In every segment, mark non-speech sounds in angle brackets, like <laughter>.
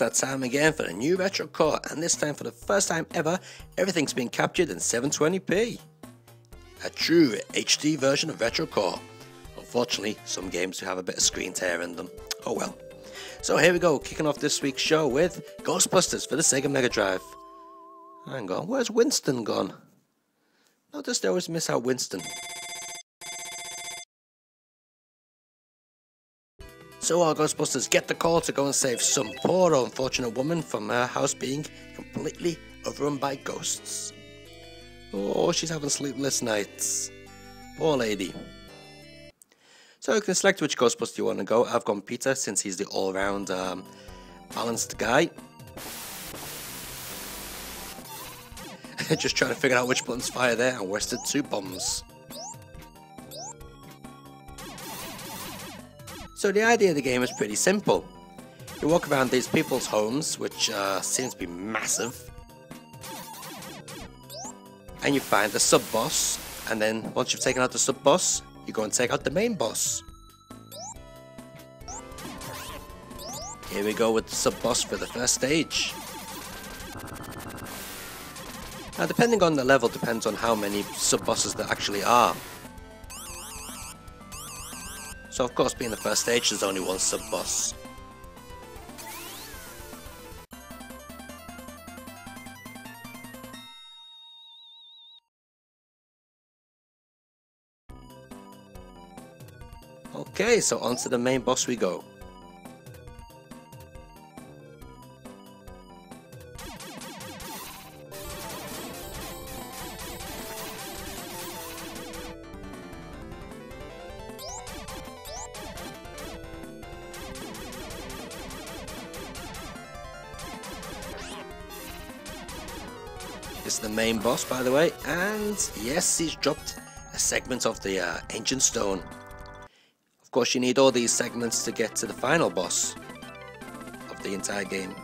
That time again for the new retro core, and this time for the first time ever, everything's been captured in 720p. A true HD version of retro core. Unfortunately, some games do have a bit of screen tear in them. Oh well. So here we go, kicking off this week's show with Ghostbusters for the Sega Mega Drive. Hang on, where's Winston gone? Notice they always miss out Winston. So our Ghostbusters get the call to go and save some poor unfortunate woman from her house being completely overrun by ghosts. Oh, she's having sleepless nights. Poor lady. So you can select which Ghostbuster you want to go. I've gone Peter since he's the all-round um, balanced guy. <laughs> Just trying to figure out which buttons fire there and wasted two bombs. So the idea of the game is pretty simple. You walk around these people's homes, which uh, seems to be massive, and you find the sub-boss, and then once you've taken out the sub-boss, you go and take out the main boss. Here we go with the sub-boss for the first stage. Now depending on the level depends on how many sub-bosses there actually are. So of course being the first stage there's only one sub-boss. Okay, so on to the main boss we go. Main boss, by the way, and yes, he's dropped a segment of the uh, Ancient Stone. Of course, you need all these segments to get to the final boss of the entire game.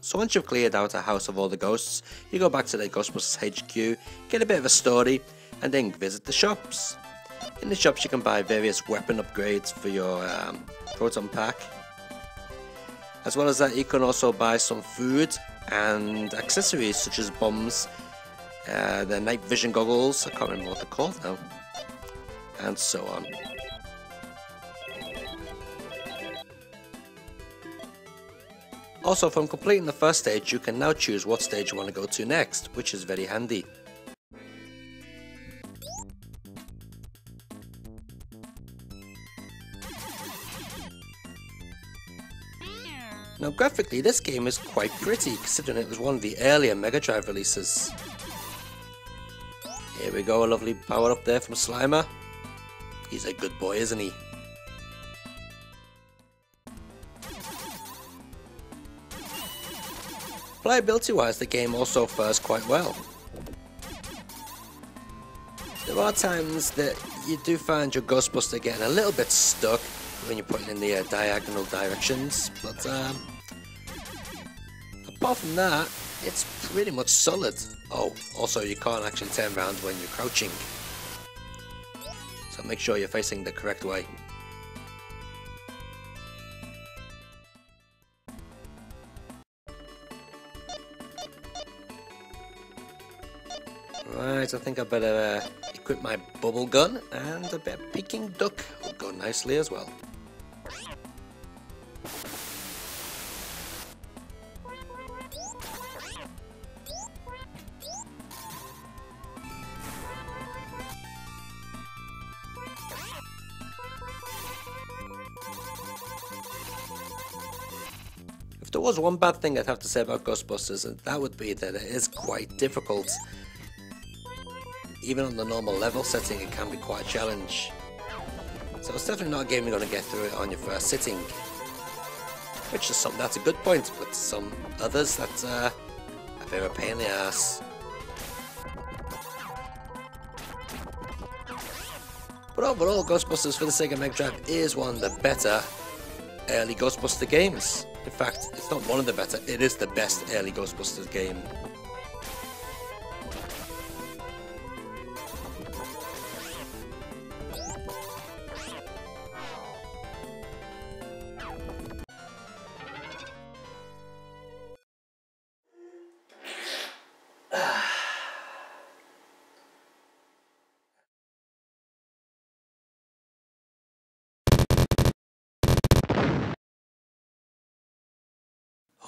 So once you've cleared out a house of all the ghosts, you go back to the Ghostbusters HQ, get a bit of a story, and then visit the shops. In the shops you can buy various weapon upgrades for your um, proton pack, as well as that, you can also buy some food and accessories such as bombs, uh, the night vision goggles, I can't remember what they're called now, and so on. Also, from completing the first stage, you can now choose what stage you want to go to next, which is very handy. Now graphically this game is quite pretty considering it was one of the earlier Mega Drive releases. Here we go, a lovely power up there from Slimer. He's a good boy, isn't he? Playability wise the game also fares quite well. There are times that you do find your Ghostbuster getting a little bit stuck when you're putting in the uh, diagonal directions, but um, apart from that, it's pretty much solid. Oh, also you can't actually turn around when you're crouching, so make sure you're facing the correct way. Right, I think I better uh, equip my bubble gun and a bit of Peking duck would go nicely as well. If there was one bad thing I'd have to say about Ghostbusters, that would be that it is quite difficult. Even on the normal level setting, it can be quite a challenge. So it's definitely not a game you're going to get through it on your first sitting. Which is some that's a good point, but some others that uh, a bit of a pain in the ass. But overall, Ghostbusters for the Sega Mega Drive is one of the better early Ghostbuster games. In fact, it's not one of the better, it is the best early Ghostbusters game.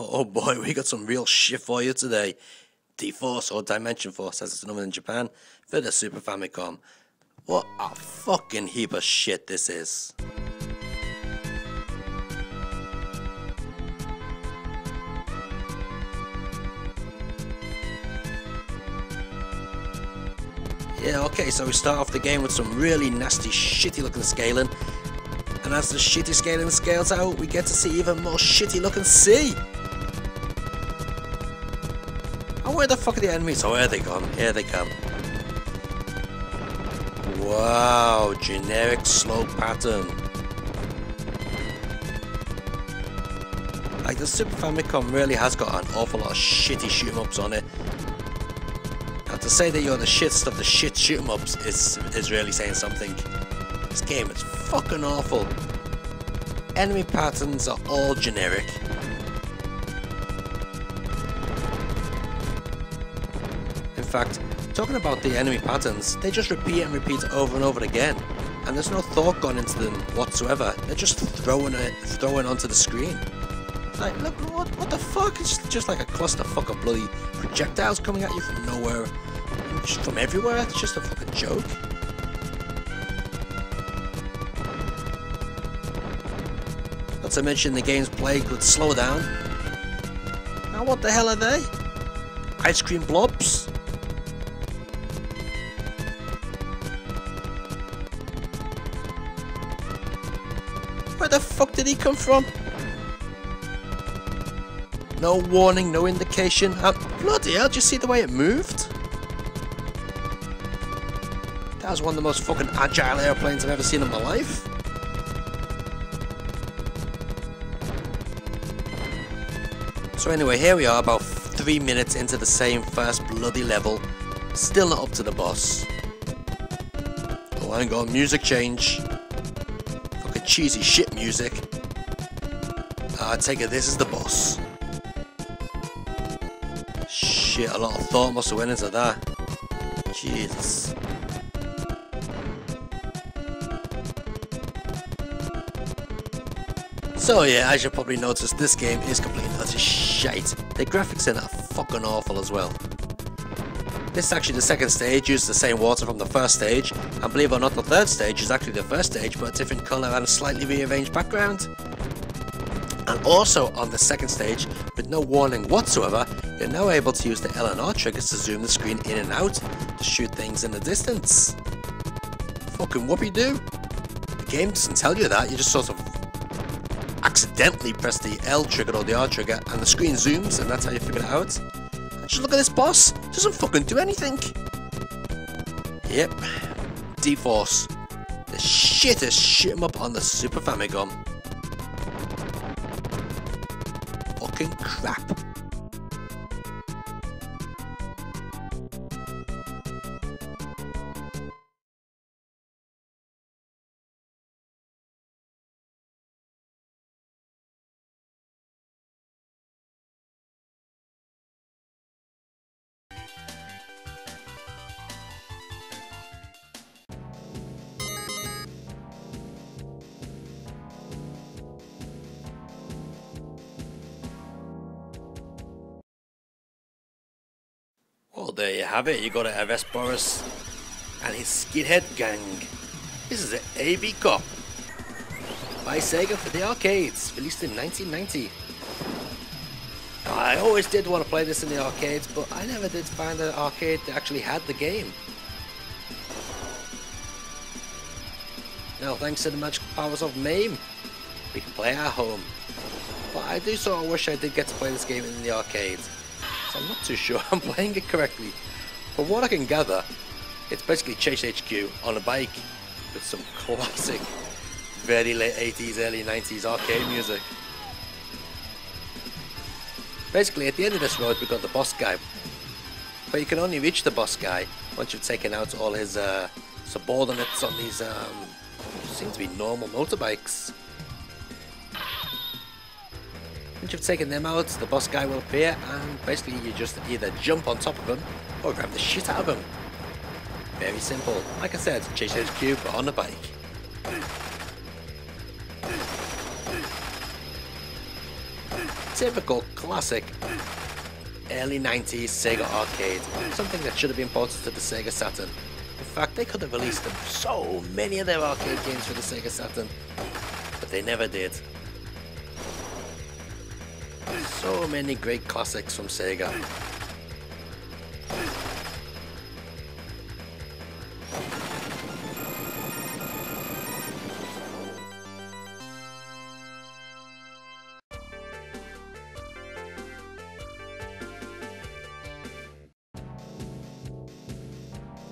Oh boy, we got some real shit for you today. D-Force or Dimension Force as it's known in Japan for the Super Famicom. What a fucking heap of shit this is. Yeah, okay, so we start off the game with some really nasty, shitty looking scaling. And as the shitty scaling scales out, we get to see even more shitty looking sea. Where the fuck are the enemies? Oh, here they come. Here they come. Wow, generic slow pattern. Like, the Super Famicom really has got an awful lot of shitty shoot 'em ups on it. Now, to say that you're the shitst of the shit shoot 'em ups is, is really saying something. This game is fucking awful. Enemy patterns are all generic. Fact, talking about the enemy patterns, they just repeat and repeat over and over again. And there's no thought gone into them whatsoever. They're just throwing it, throwing onto the screen. Like, look, what, what the fuck? It's just like a clusterfuck of bloody projectiles coming at you from nowhere, just from everywhere. It's just a fucking joke. Not to mention the game's play could slow down. Now what the hell are they? Ice cream blobs? Where the fuck did he come from? No warning, no indication. Bloody hell, did you see the way it moved? That was one of the most fucking agile airplanes I've ever seen in my life. So anyway, here we are about three minutes into the same first bloody level. Still not up to the boss. Oh, hang on, music change. Cheesy shit music. Ah, I take it this is the boss. Shit, a lot of thought must have went into that. Jesus. So yeah, as you probably noticed, this game is completely utter shite. The graphics in are fucking awful as well. This is actually the second stage, uses the same water from the first stage, and believe it or not, the third stage is actually the first stage, but a different colour and a slightly rearranged background. And also on the second stage, with no warning whatsoever, you're now able to use the L and R triggers to zoom the screen in and out to shoot things in the distance. Fucking whoopie do. The game doesn't tell you that, you just sort of accidentally press the L trigger or the R trigger and the screen zooms and that's how you figure it out. Just look at this boss, doesn't fucking do anything. Yep, D-Force. The shittest shit 'em up on the Super Famicom. Fucking crap. There you have it. You got to arrest Boris and his skinhead gang. This is an AB Cop by Sega for the arcades, released in 1990. I always did want to play this in the arcades, but I never did find an arcade that actually had the game. Now, thanks to the magic powers of MAME, we can play at home. But I do sort of wish I did get to play this game in the arcade. So I'm not too sure <laughs> I'm playing it correctly. From what I can gather, it's basically Chase HQ on a bike with some classic, very late 80s, early 90s arcade music. Basically, at the end of this road, we've got the boss guy. But you can only reach the boss guy once you've taken out all his uh, subordinates on these, um, seem to be normal motorbikes. Once you've taken them out, the boss guy will appear, and basically you just either jump on top of him or grab the shit out of him. Very simple. Like I said, Chase HQ, but on a bike. typical classic early 90s Sega arcade, something that should have been ported to the Sega Saturn. In fact, they could have released so many of their arcade games for the Sega Saturn, but they never did. So many great classics from Sega.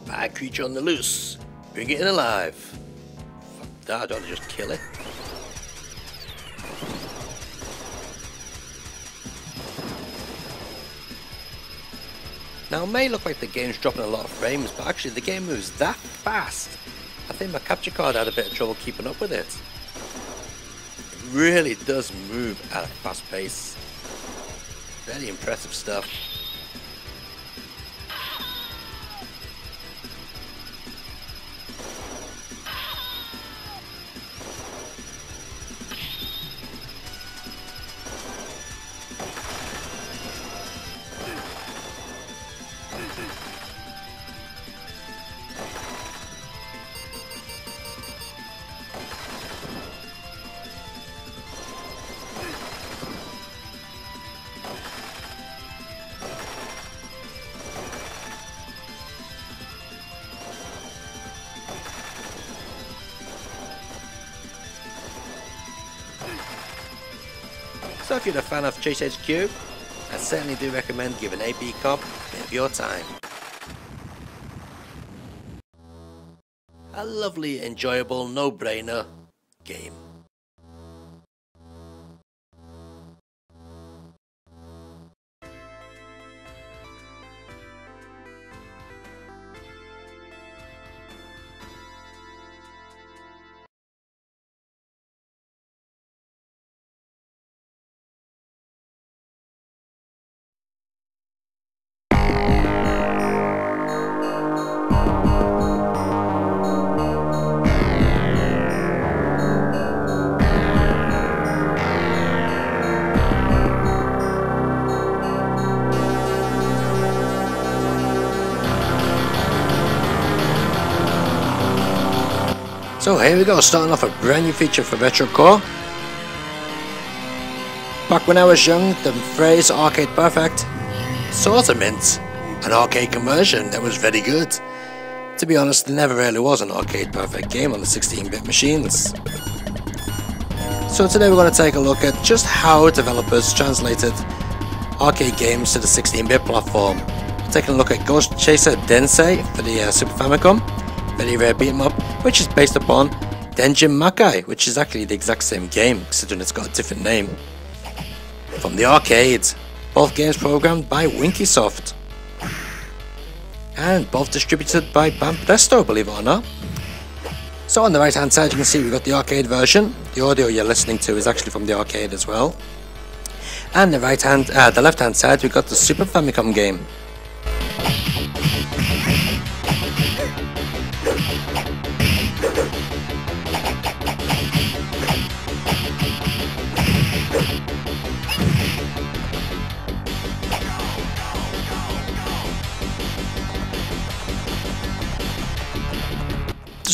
Bad creature on the loose. Bring it in alive. Fuck that, I don't just kill it. Now it may look like the game's dropping a lot of frames, but actually the game moves that fast. I think my capture card had a bit of trouble keeping up with it. It really does move at a fast pace. Very impressive stuff. So if you're a fan of Chase HQ, I certainly do recommend giving AB Cop a bit of your time. A lovely, enjoyable, no-brainer game. So here we go, starting off a brand new feature for Retro Core. Back when I was young, the phrase arcade perfect sort of meant an arcade conversion that was very good. To be honest, there never really was an arcade perfect game on the 16-bit machines. So today we're going to take a look at just how developers translated arcade games to the 16-bit platform. taking a look at Ghost Chaser Densei for the uh, Super Famicom, very rare beat 'em up, which is based upon Denjin Makai, which is actually the exact same game, considering it's got a different name. From the arcade, both games programmed by Winkysoft. And both distributed by Banpresto, believe it or not. So on the right hand side you can see we've got the arcade version. The audio you're listening to is actually from the arcade as well. And the right hand, uh, the left hand side we've got the Super Famicom game.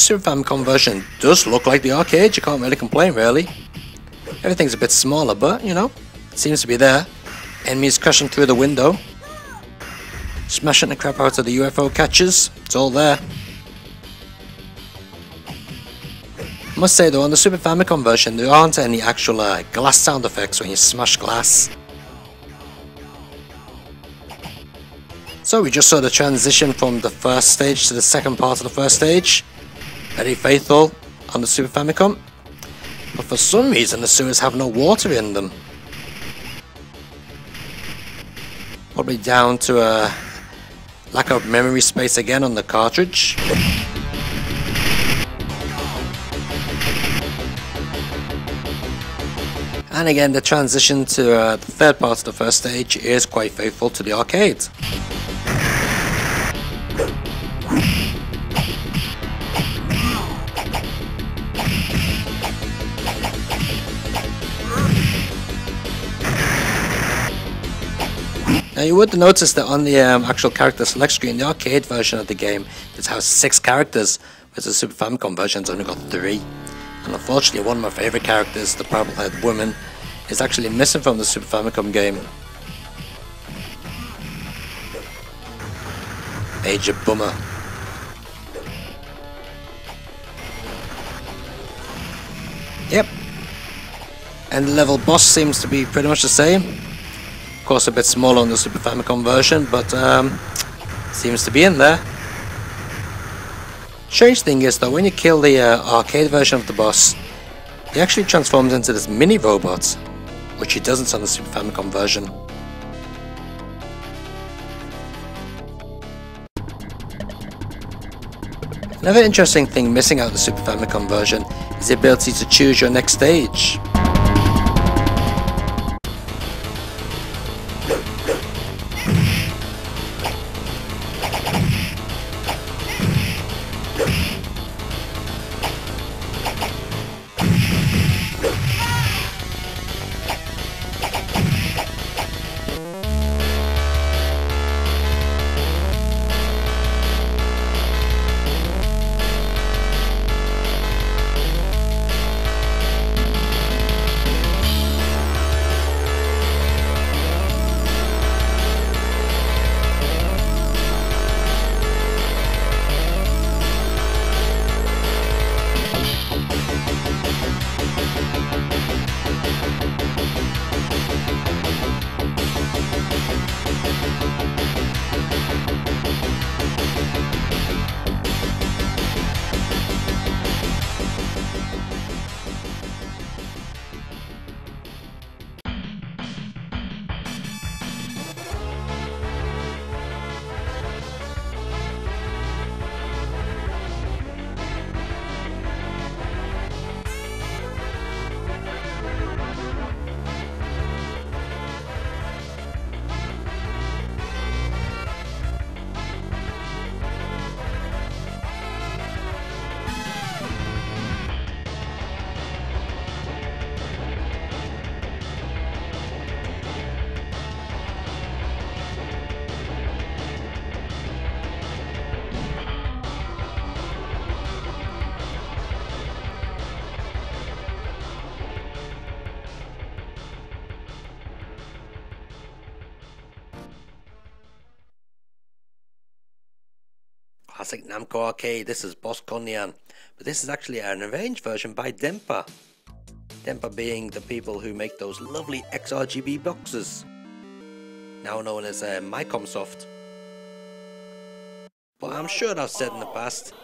Super Famicom version does look like the arcade, you can't really complain really. Everything's a bit smaller, but you know, it seems to be there. Enemies crashing through the window. Smashing the crap out of the UFO catchers, it's all there. Must say though, on the Super Famicom version, there aren't any actual uh, glass sound effects when you smash glass. So we just saw the transition from the first stage to the second part of the first stage. Very faithful on the Super Famicom. But for some reason the sewers have no water in them. Probably down to a lack of memory space again on the cartridge. And again, the transition to uh, the third part of the first stage is quite faithful to the arcade. You would notice that on the um, actual character select screen, the arcade version of the game, it has six characters, whereas the Super Famicom version's only got three. And unfortunately, one of my favourite characters, the purple-haired woman, is actually missing from the Super Famicom game. Major bummer. Yep. And the level boss seems to be pretty much the same. Of course, a bit smaller on the Super Famicom version, but um, seems to be in there. Strange thing is though, when you kill the uh, arcade version of the boss, he actually transforms into this mini robot, which he doesn't on the Super Famicom version. Another interesting thing missing out the Super Famicom version is the ability to choose your next stage. Classic Namco Arcade, this is Bosconian, but this is actually an arranged version by Denpa. Denpa being the people who make those lovely XRGB boxes, now known as uh. But I'm sure I've said in the past,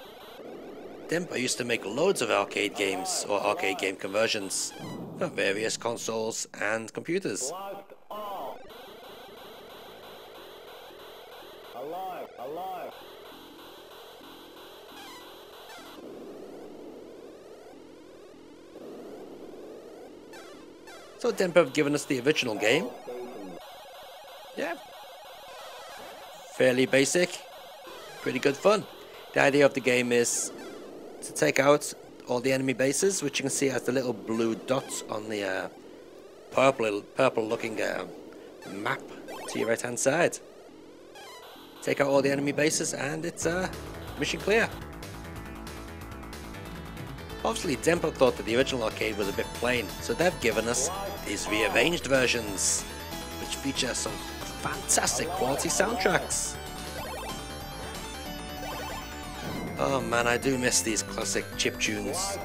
Denpa used to make loads of arcade games or arcade game conversions for various consoles and computers. Alive, alive. So Denpa have given us the original game. Yeah. Fairly basic. Pretty good fun. The idea of the game is to take out all the enemy bases, which you can see as the little blue dots on the uh, purple, purple looking uh, map to your right hand side. Take out all the enemy bases and it's uh, mission clear. Obviously, Denpa thought that the original arcade was a bit plain, so they've given us these rearranged versions, which feature some fantastic quality soundtracks. Oh man, I do miss these classic chip tunes.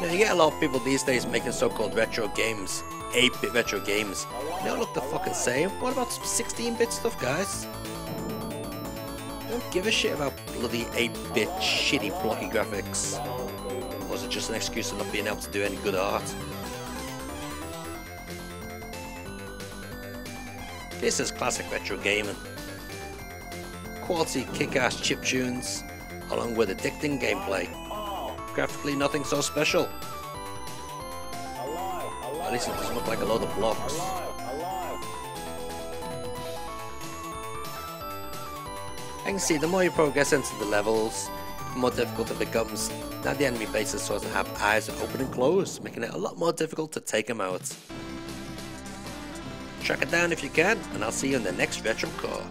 You, know, you get a lot of people these days making so-called retro games 8-bit retro games. They all look the fucking same. What about 16-bit stuff, guys? Don't give a shit about bloody 8-bit shitty blocky graphics. Or is it just an excuse of not being able to do any good art? This is classic retro gaming. Quality kick-ass chip tunes, along with addicting gameplay. Graphically nothing so special. At least it doesn't look like a load of blocks. I can see the more you progress into the levels, the more difficult it becomes. Now the enemy bases sort of have eyes open and close, making it a lot more difficult to take them out. Track it down if you can, and I'll see you in the next Retro Core.